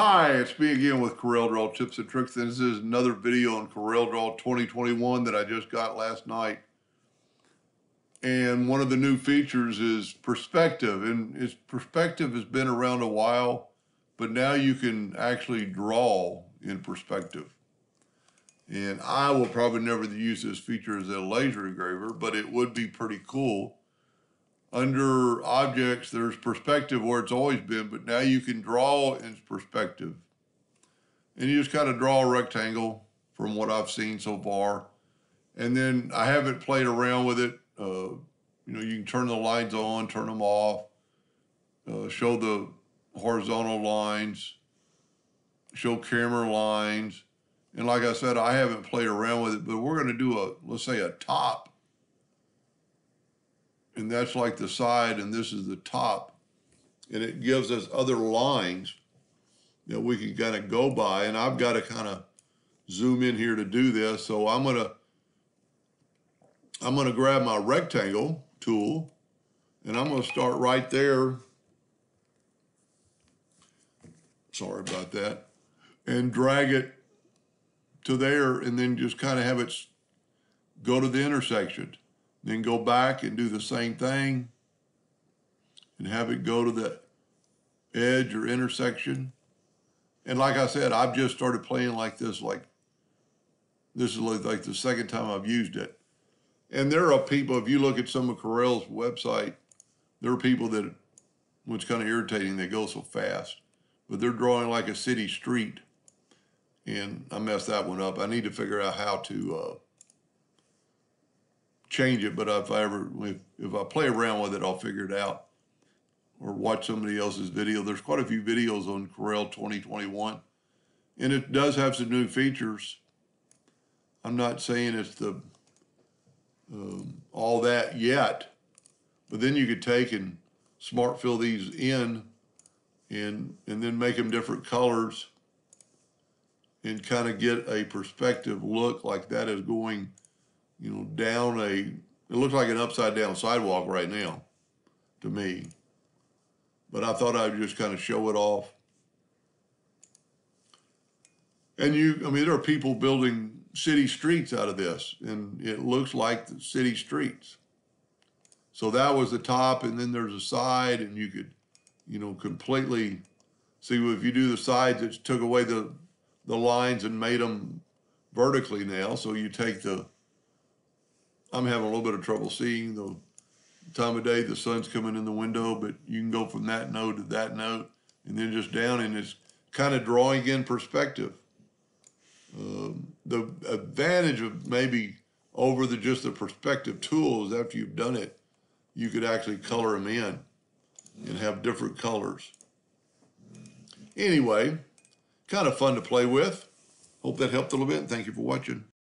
Hi, it's me again with CorelDRAW Tips and Tricks. And this is another video on CorelDRAW 2021 that I just got last night. And one of the new features is perspective. And its perspective has been around a while, but now you can actually draw in perspective. And I will probably never use this feature as a laser engraver, but it would be pretty cool under objects, there's perspective where it's always been, but now you can draw in perspective. And you just kind of draw a rectangle from what I've seen so far. And then I haven't played around with it. Uh, you know, you can turn the lines on, turn them off, uh, show the horizontal lines, show camera lines. And like I said, I haven't played around with it, but we're going to do a, let's say a top and that's like the side and this is the top. And it gives us other lines that we can kind of go by. And I've got to kind of zoom in here to do this. So I'm gonna, I'm gonna grab my rectangle tool and I'm gonna start right there. Sorry about that. And drag it to there and then just kind of have it go to the intersection. Then go back and do the same thing and have it go to the edge or intersection. And like I said, I've just started playing like this, like this is like the second time I've used it. And there are people, if you look at some of Corel's website, there are people that, what's kind of irritating, they go so fast, but they're drawing like a city street. And I messed that one up. I need to figure out how to uh, change it, but if I ever, if, if I play around with it, I'll figure it out or watch somebody else's video. There's quite a few videos on Corel 2021, and it does have some new features. I'm not saying it's the um, all that yet, but then you could take and smart fill these in and and then make them different colors and kind of get a perspective look like that is going you know, down a, it looks like an upside down sidewalk right now to me. But I thought I'd just kind of show it off. And you, I mean, there are people building city streets out of this, and it looks like the city streets. So that was the top, and then there's a side, and you could, you know, completely see if you do the sides, it took away the the lines and made them vertically now. So you take the I'm having a little bit of trouble seeing the time of day the sun's coming in the window, but you can go from that note to that note and then just down and it's kind of drawing in perspective. Um, the advantage of maybe over the just the perspective tool is after you've done it, you could actually color them in and have different colors. Anyway, kind of fun to play with. Hope that helped a little bit. Thank you for watching.